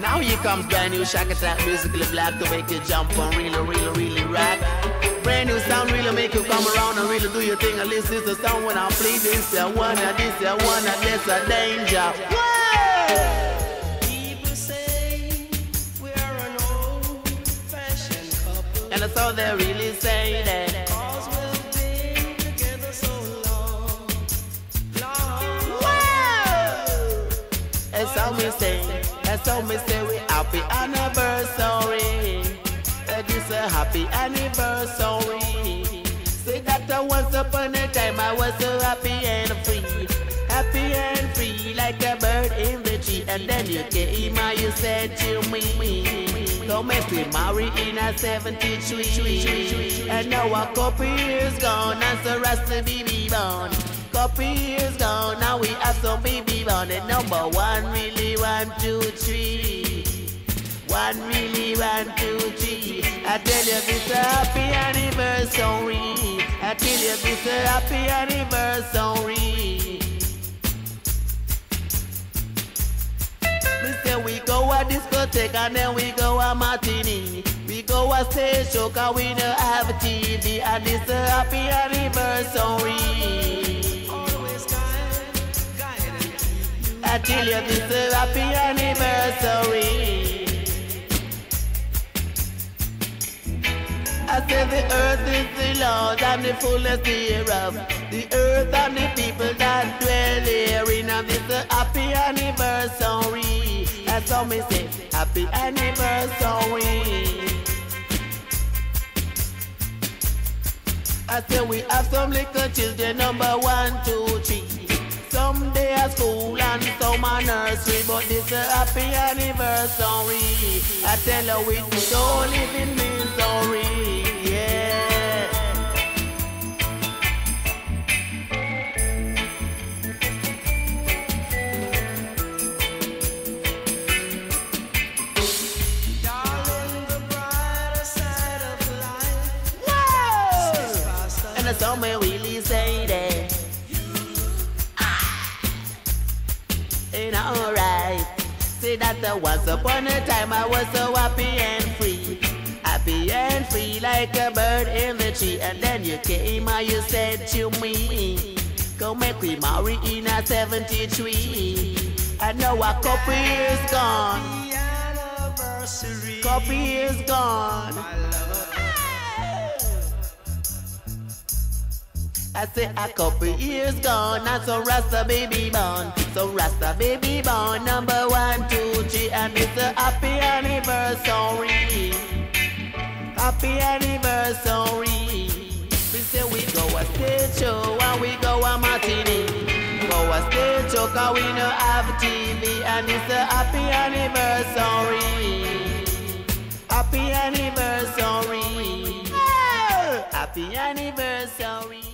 Now here comes brand new Shack Attack musically black to make you jump on, really, really, really rock. Brand new sound really make you come around and really do your thing. At least is the sound when I play this. I wanna this, I wanna this, a danger. And that's all they really say that. That's how we say, that's how we say we happy anniversary. That is a happy anniversary. Say that I once upon a time I was so happy and free. Happy and free like a bird in the tree. And then you came and you said to me, Come and we marry in a 73. And now a couple years gone and so Rasta baby born. Couple years gone, now we have some baby born. And number one, really one, two, three. One, really one, two, three. I tell you this a happy anniversary. I tell you this a happy anniversary. Say we go a discotheque and then we go a martini. We go a stage show cause we no have TV and this a happy anniversary. I tell you this a happy anniversary. I say the earth is the Lord and the fullness thereof. The earth and the people that dwell therein. And this a happy anniversary. That's how me say, happy anniversary. I say we have some little children, number one, two, three. Some but this a happy anniversary. I tell her we don't live in misery, yeah. And really say that. Ain't alright. Say that there once upon a time I was so happy and free. Happy and free like a bird in the tree. And then you came and you said to me, Go make we marry in a 73. I now a couple years gone. Couple years gone. I say a couple years gone and so Rasta baby born. So Rasta baby born number one, two, three, and it's a happy anniversary. Happy anniversary. We say we go a stage show and we go a martini. Go a stage show cause we no have TV and it's a happy anniversary. Happy anniversary. Happy anniversary.